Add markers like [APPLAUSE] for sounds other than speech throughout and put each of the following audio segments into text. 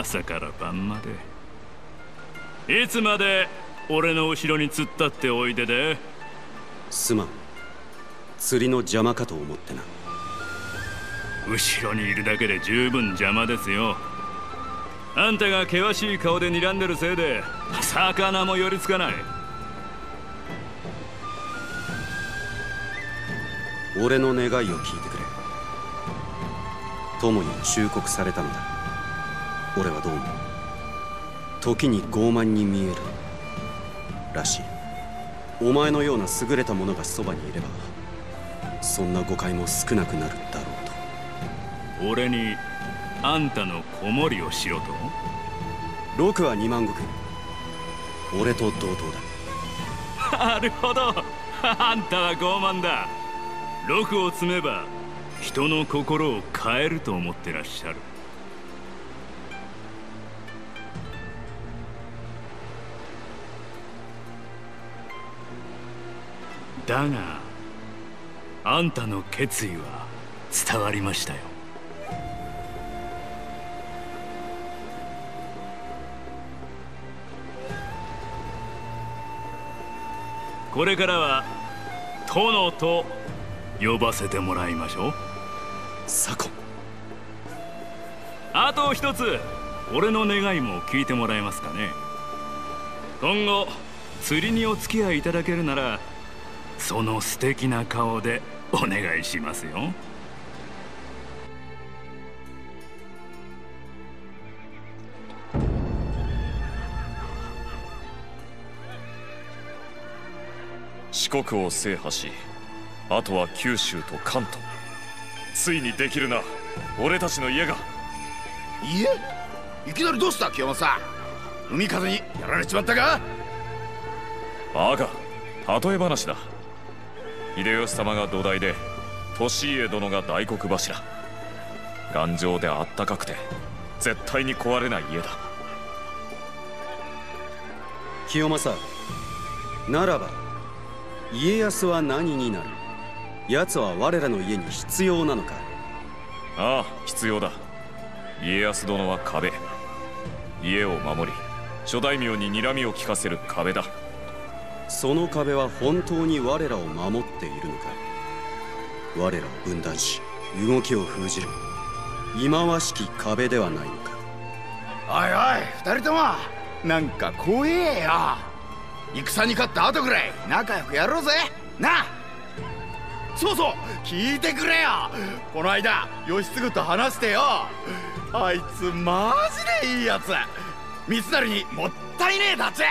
朝から晩まで。いつまで俺の後ろに突っ立っておいでで？すまん。釣りの邪魔かと思ってな。後ろにいるだけで十分邪魔ですよ。あんたが険しい顔で睨んでるせいで魚も寄りつかない。俺の願いを聞いてくれ。友に忠告されたのだ俺はどうも時に傲慢に見えるらしい。お前のような優れた者がそばにいればそんな誤解も少なくなるだろうと。俺にあんたの子守りをしろと？六は二万石。俺と同等だ。なるほど。[LAUGHS] あんたは傲慢だ。六を積めば人の心を変えると思ってらっしゃるだがあんたの決意は伝わりましたよ。これからは殿と呼ばせてもらいましょう。左近あと一つ俺の願いも聞いてもらえますかね。今後釣りにお付き合いいただけるならその素敵な顔でお願いしますよ。四国を制覇しあとは九州と関東。ついにできるな。俺たちの家が。家いきなりどうした清正海風にやられちまったか？あが例え話だ秀吉様が土台で利家殿が大黒柱。頑丈であったかくて絶対に壊れない家だ。清正ならば家康は何になる？奴は我らの家に必要なのか？ああ必要だ。家康殿は壁。家を守り諸大名に睨みを利かせる壁だその壁は本当に我らを守っているのか。我らを分断し動きを封じる。忌まわしき壁ではないのか。おいおい二人ともなんか怖えよ。戦に勝った後ぐらい仲良くやろうぜ。な。そうそう聞いてくれよ。この間義継と話してよ。あいつマジでいいやつ。三成にもったいねえだつ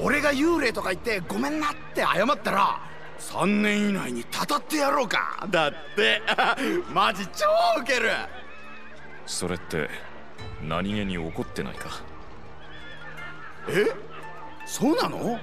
俺が幽霊とか言ってごめんなって謝ったら3年以内にたたってやろうか。だって [LAUGHS] マジ超ウケる。それって何気に怒ってないか？え？そうなの？